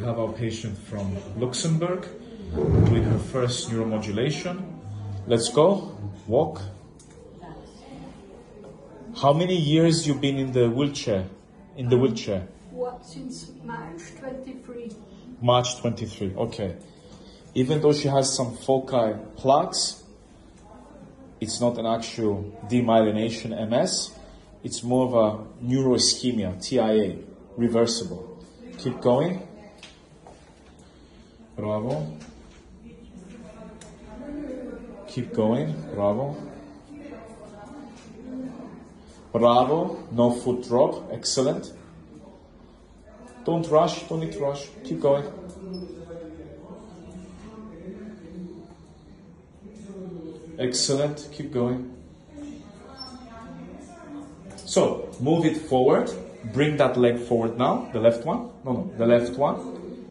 We have our patient from Luxembourg doing her first neuromodulation. Let's go. Walk. How many years you've been in the wheelchair? In the wheelchair? What, since March 23. March 23. Okay. Even though she has some foci plaques, it's not an actual demyelination MS. It's more of a neuroischemia, TIA, reversible. Keep going. Bravo. Keep going. Bravo. Bravo. No foot drop. Excellent. Don't rush. Don't need to rush. Keep going. Excellent. Keep going. So, move it forward. Bring that leg forward now. The left one. No, no. The left one.